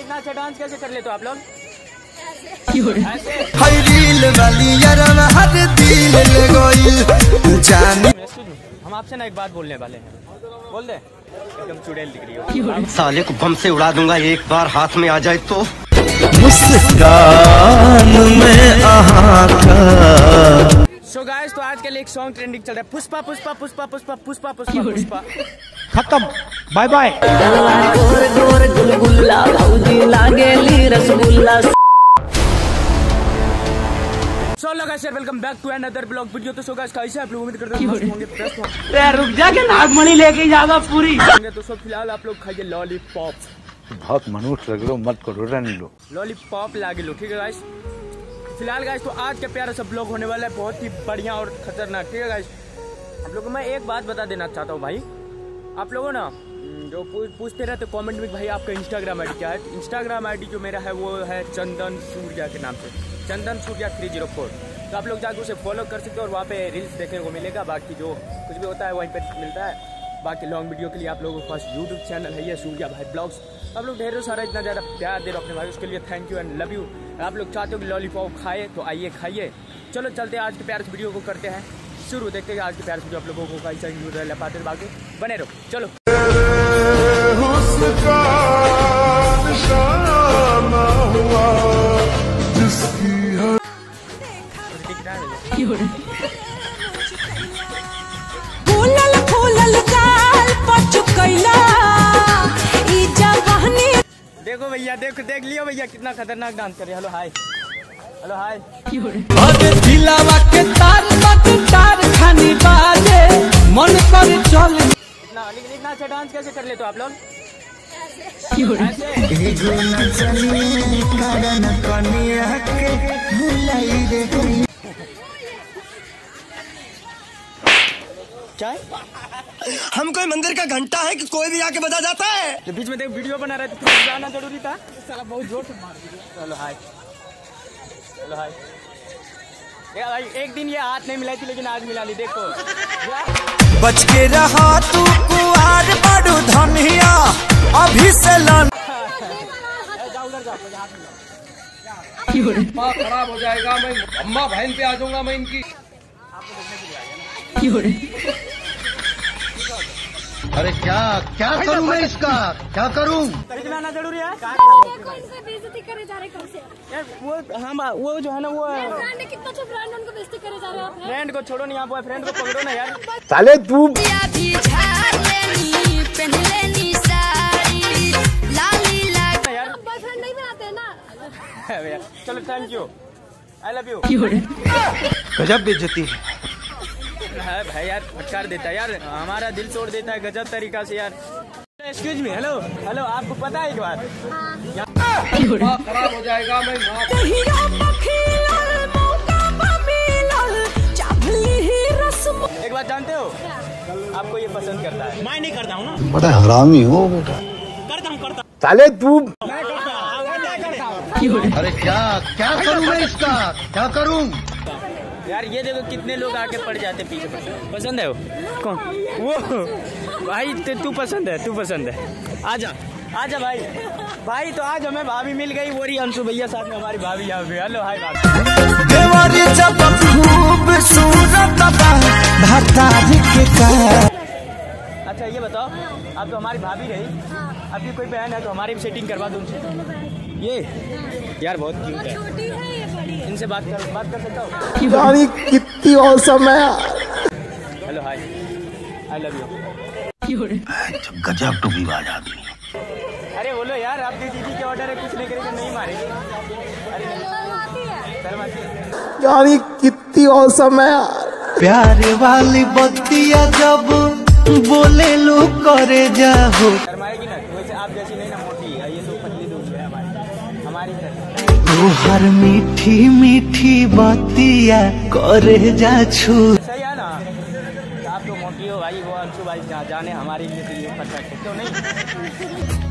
इतना अच्छा कैसे कर आप लोग? हम आपसे ना एक बात बोलने वाले हैं। बोल दे। एकदम साले को बम से उड़ा दूँगा एक बार हाथ में आ जाए तो। मुस्कान में आ गाइस तो आज के लिए एक सॉन्ग ट्रेंडिंग चल रहा है। पुष्पा पुष्पा पुष्पा पुष्पा पुष्पा पुष्पा पुष्पा। खत्म। बाय बाय गोर गोर गुलगुल्ला भौजी लागेली रसगुल्ला सो लगा sir welcome back to another blog video तो सो गाइस कैसे आप लोग? उम्मीद करते हैं होंगे बेस्ट होंगे। रुक जा के नागमणि लेके जाएगा पूरी। तो सब फ़िलहाल आप लोग खाइए लॉलीपॉप बहुत मनुष्य लग लो मत करो रहने लो। लॉलीपॉप लागे लो ठीक है गाइस फ़िलहाल गाइस तो आज का प्यारा सब ब्लॉग होने वाला है। बहुत ही बढ़िया और खतरनाक ठीक है गाइस आप लोगों को मैं एक बात बता देना चाहता हूँ भाई। आप लोगों ना हम्म, जो पूछते रहते कमेंट में भाई आपका इंस्टाग्राम आईडी क्या है? इंस्टाग्राम आईडी जो मेरा है वो है चंदन सूर्या के नाम से। Chandan Surya three zero four तो आप लोग जाकर उसे फॉलो कर सकते हो और वहाँ पे रील्स देखने को मिलेगा। बाकी जो कुछ भी होता है वहीं पर मिलता है। बाकी लॉन्ग वीडियो के लिए आप लोगों के पास यूट्यूब चैनल है ये सूर्या भाई ब्लॉग्स आप लोग ढेरों सारा इतना ज़्यादा प्यार दे रहे हो अपने भाई, उसके लिए thank you and love you आप लोग चाहते हो कि लॉलीपॉप खाए तो आइए खाइए। चलो, चलते हैं आज के प्यार वीडियो को करते हैं। शुरू देखते हैं आज के प्यार वीडियो आप लोगों को कैसा पाते बाकी बने रहो। चलो। भैया देख देख लियो भैया कितना खतरनाक डांस करे hello hi hello hi dance अच्छा कैसे कर ले तो आप लोग? चाय हम कोई मंदिर का घंटा है कि कोई भी आके बजा जाता है? तो बीच में देख वीडियो बना रहे थे तो जाना ज़रूरी था। साला बहुत ज़ोर से मार चलो हाय। चलो हाय। भाई एक दिन ये हाथ नहीं मिलाई थी लेकिन आज मिला ली देखो। बच के रहा तू कुआर बड़ू धनिया। अभी से लन खराब हो जाएगा मैं अम्मा बहन पे आ जाऊँगा मैं इनकी। आपको देखने के लिए अरे क्या क्या करूँ मैं इसका? क्या करूँ? आना ज़रूरी है? बेइज्जती करे जा रहे कब से? यार वो हम वो जो है ना वो ब्रांड ने कितना अच्छा ब्रांड उनको बेइज्जती करे जा रहे हो फ्रेंड को छोड़ो नहीं यहाँ बॉयफ्रेंड को पकड़ो ना यार। साले तू चलो thank you I love you गजब बेइज्जती है। है भाई यार फटकार देता है यार। हमारा दिल तोड़ देता है गजब तरीका से यार। एक्सक्यूज मी हेलो हेलो आपको पता है एक बार? एक बात जानते हो? आपको ये पसंद करता है। मैं नहीं करता हूँ ना। बड़ा हरामी हो बेटा। करता हूँ करता साले तू मैं करता अरे क्या क्या करूँ मैं इसका? क्या करूँ? यार, ये देखो कितने लोग आके पड़ जाते पीछे पसंद है वो? कौन? वो। भाई, ते- पसंद है, तू पसंद है। आ आजा आजा भाई। भाई तो आज हमें भाभी मिल गई, वो रही अंशु भैया, साथ में हमारी भाभी यहाँ पे। हेलो हाय भाभी। अच्छा ये बताओ अब तो हमारी भाभी रही। आपकी कोई बहन है तो हमारी भी सेटिंग करवा दो उनसे। ये? यार बहुत क्यूट है। छोटी है ये बड़ी है। इनसे बात कर बात कर सकता हूँ? यानी कितनी औसम है। हेलो हाय आई लव यू，गजब टूबी बाज आदमी अरे बोलो यार आप दीदी के ऑर्डर है कुछ नहीं करेगा नहीं मारेगी अरे है है यानी कितनी औसम है। प्यारे वाली बत्तियाँ जब बोले लो करे जाहो। शर्माएगी ना? वैसे आप जैसी नहीं ना मोटी है ये तो हमारी। हमारी हर मीठी मीठी बत्तियाँ करे जा छू। सही है ना? तो आप तो मोटी हो भाई वो अंशु भाई जहाँ जाने हमारे लिए तो ये परफेक्ट है क्यों नहीं?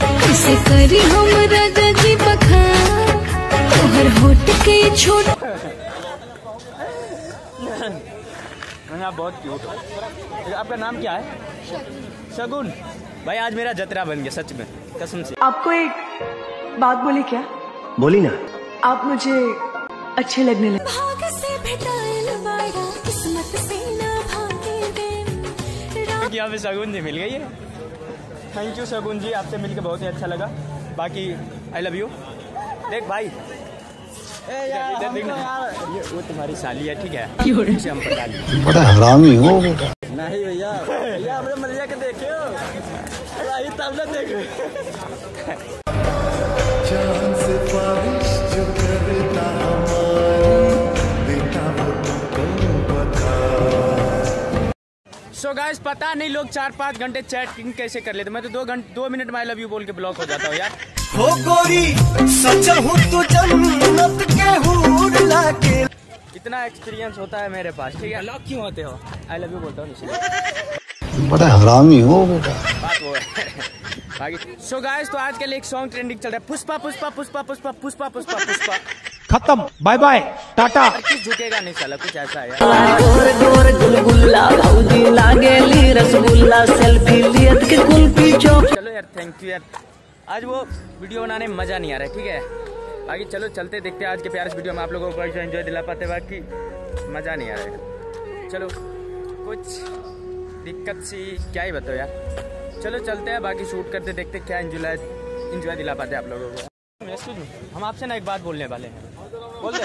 कैसे करी हम राजा जी बखान तोहर होट के छोट हाँ बहुत क्यूट हो। आपका नाम क्या है? शगुन। भाई आज मेरा जतरा बन गया सच में। कसम से। आपको एक बात बोली क्या? बोली ना। आप मुझे अच्छे लगने लगे। भाग से किस्मत से ना भागे दे यहाँ पे शगुन जी मिल गई है। Thank you Shagun ji. आपसे मिलकर बहुत ही अच्छा लगा। बाकी आई लव यू देख भाई वो तुम्हारी साली है ठीक है बड़ा हरामी हो नहीं भैया भैया के देखियो भाई तब ना देख सो गाइस पता नहीं लोग चार पाँच घंटे चैटिंग कैसे कर लेते मैं तो दो घंटे दो मिनट में आई लव यू बोल के ब्लॉक हो जाता हूँ यार। हो गोरी सच हूँ तू जन्नत के हूर लागे इतना एक्सपीरियंस होता है मेरे पास ठीक है? ब्लॉक क्यों होते हो? आई लव यू बोलता हूँ बड़ा हरामी हो बेटा। बात वो है। सो गाइस तो आज के लिए एक सॉन्ग ट्रेंडिंग चल रहा है। पुष्पा पुष्पा पुष्पा पुष्पा पुष्पा पुष्पा पुष्पा। खत्म। बाय बाय टाटा किस झुकेगा नहीं साला कुछ ऐसा है गोर गोर गुलगुल्ला भौजी लागेली रसगुल्ला सेल्फी कुल्फी चलो यार थैंक यू यार। आज वो वीडियो बनाने में मज़ा नहीं आ रहा है ठीक है? बाकी चलो चलते देखते हैं आज के प्यारे इस वीडियो में आप लोगों को एंजॉय दिला पाते बाकी मज़ा नहीं आ रहा है। चलो कुछ दिक्कत सी क्या ही बताओ यार। चलो चलते हैं बाकी शूट करते देखते क्या एंजॉय एंजॉय दिला पाते हैं आप लोगों को। हम आपसे ना एक बात बोलने वाले हैं। बोल दे।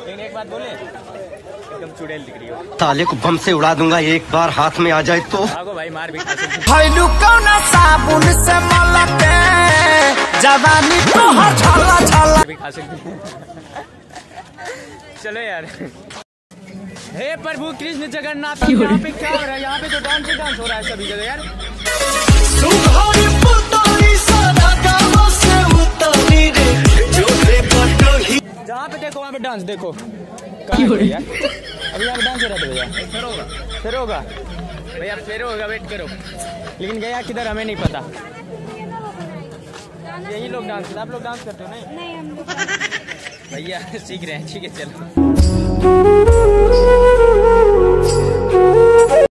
लेकिन एक बात बोले। एकदम चुड़ैल दिख रही हो। ताले को बम से उड़ा दूँगा एक बार हाथ में आ जाए तो। भाई मार भी साबुन से जवानी तो छला छला चलो यार। हे प्रभु कृष्ण जगन्नाथ यहाँ पे क्या हो रहा है? यहाँ पे तो डांस ही डांस हो रहा है सभी जगह यार। जहाँ पे देखो वहाँ पे डांस देखो। है अभी आप डांस हो रहा था भैया? फिर होगा। फिर होगा? भैया फिर होगा वेट करो। लेकिन गया किधर हमें नहीं पता। यही लोग डांस करते आप लोग डांस करते हो नहीं? भैया सीख रहे हैं। ठीक है चलो।